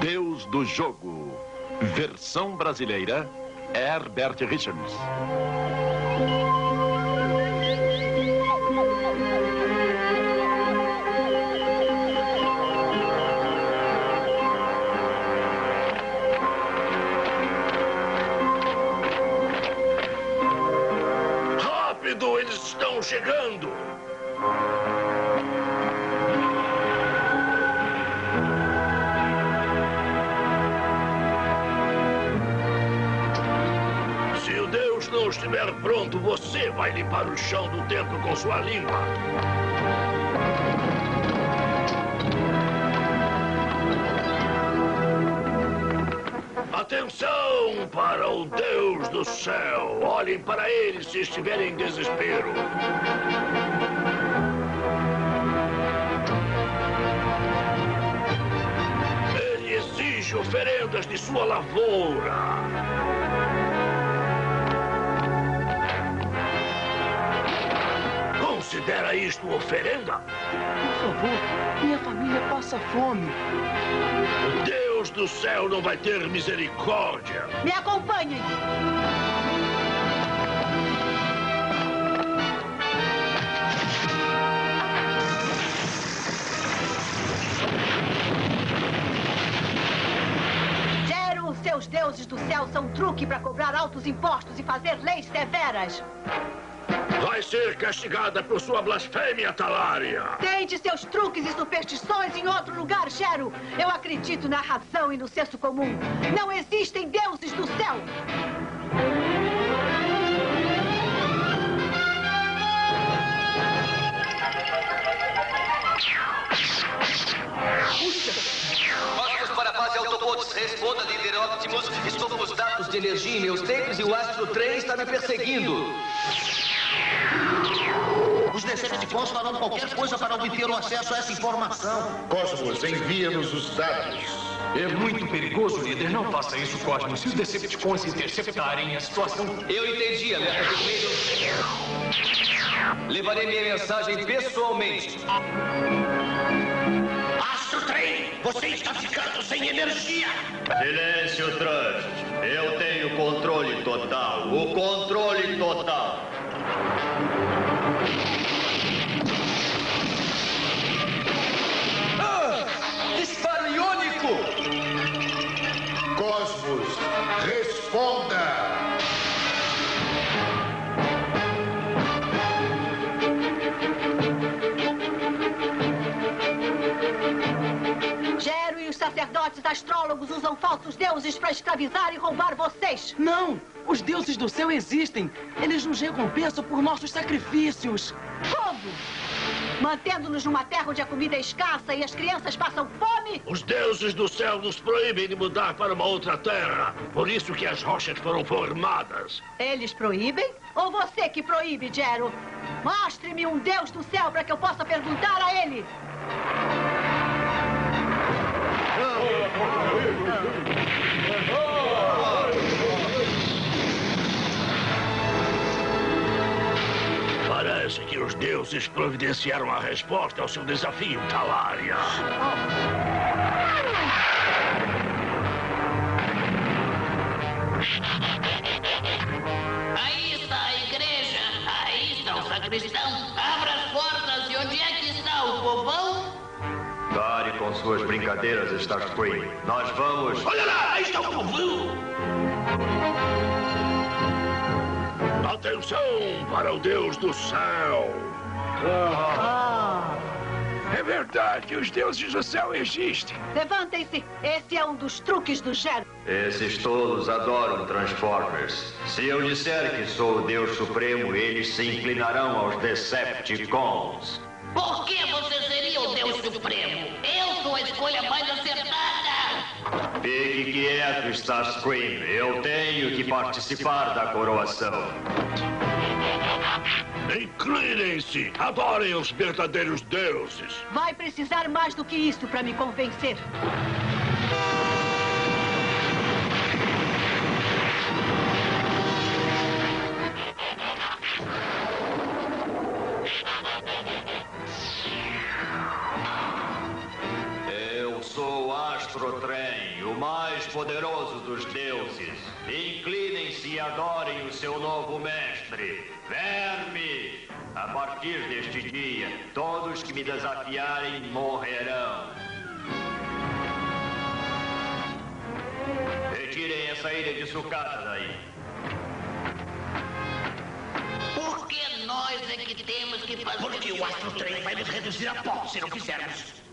Deus do Jogo, versão brasileira, Herbert Richards. Chegando! Se o Deus não estiver pronto, você vai limpar o chão do templo com sua língua. Para o Deus do céu! Olhem para ele se estiverem em desespero. Ele exige oferendas de sua lavoura. Considera isto oferenda? Por favor, minha família passa fome. O Deus do céu não vai ter misericórdia. Me acompanhem. Seus deuses do céu são truque para cobrar altos impostos e fazer leis severas. Vai ser castigada por sua blasfêmia, Talária. Tente seus truques e superstições em outro lugar, Gero. Eu acredito na razão e no senso comum. Não existem deuses do céu. Vamos para a fase Autobots. Responda, líder Optimus. Estou com os dados de energia em meus tapes e o Astro Trem está me perseguindo. Os Decepticons farão qualquer coisa para obter o acesso a essa informação. Cosmos, envia-nos os dados. É muito perigoso, líder. Não faça isso, Cosmos. Se os Decepticons interceptarem a situação... Eu entendi, alerta vermelho. Levarei minha mensagem pessoalmente. Astro Trem, você está ficando sem energia. Silêncio, Trust. Eu tenho controle total. O controle total. Ah! Disparo iônico! Cosmos, responda! Gero e os sacerdotes astrólogos usam falsos deuses para escravizar e roubar vocês. Não! Os deuses do céu existem. Eles nos recompensam por nossos sacrifícios. Como? Mantendo-nos numa terra onde a comida é escassa e as crianças passam fome? Os deuses do céu nos proíbem de mudar para uma outra terra. Por isso que as rochas foram formadas. Eles proíbem? Ou você que proíbe, Gero? Mostre-me um deus do céu para que eu possa perguntar a ele. Parece que os deuses providenciaram a resposta ao seu desafio, Talária. Aí está a igreja, aí está o sacristão. Abra as portas e onde é que está o povão? Pare com suas brincadeiras, Starscream. Nós vamos. Olha lá, aí está o povão! Atenção para o Deus do céu! É verdade, os deuses do céu existem. Levantem-se. Esse é um dos truques do Gero. Esses tolos adoram Transformers. Se eu disser que sou o Deus Supremo, eles se inclinarão aos Decepticons. Por que você seria o Deus Supremo? Eu sou a escolha mais acertada. Fique quieto, Starscream. Eu tenho que participar da coroação. Inclinem-se! Adorem os verdadeiros deuses! Vai precisar mais do que isso para me convencer. Mais poderoso dos deuses. Inclinem-se e adorem o seu novo mestre, Verme. A partir deste dia, todos que me desafiarem morrerão. Retirem essa ilha de sucata daí. Por que nós é que temos que fazer Porque o Astro Trem vai nos reduzir a pó se não fizermos.